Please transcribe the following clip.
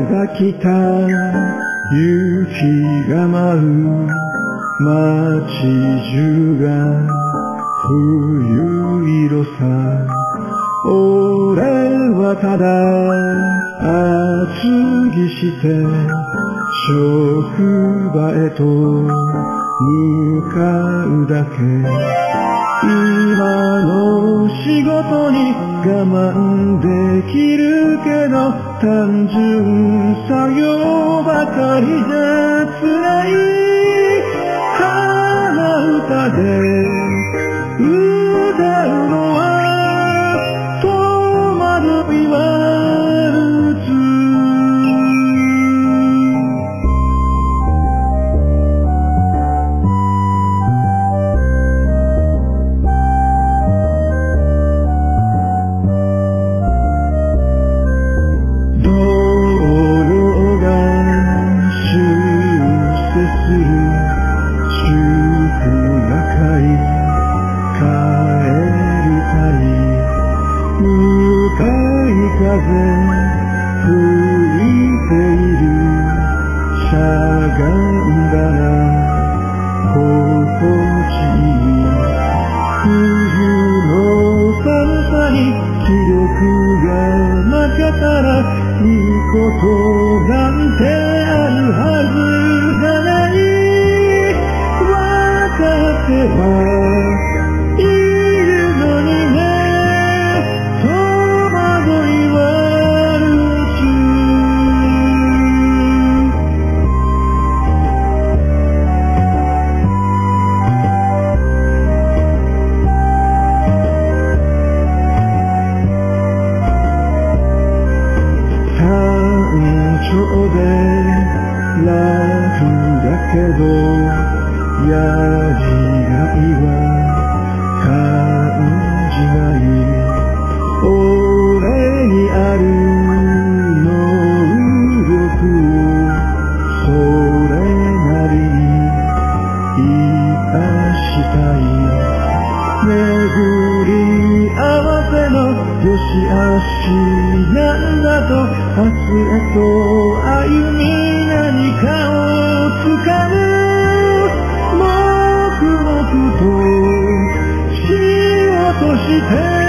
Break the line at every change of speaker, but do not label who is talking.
が来た雪が舞う街中が冬色さ。俺はただ厚着して職場へと向かうだけ。今の仕事に我慢できるけど単純作業ばかりじゃ辛い。鼻歌で。に気力がなかったらいいことラフだけどやりがいは感じない。俺にある深んだと明日へと歩み何かを掴む黙々と死をとして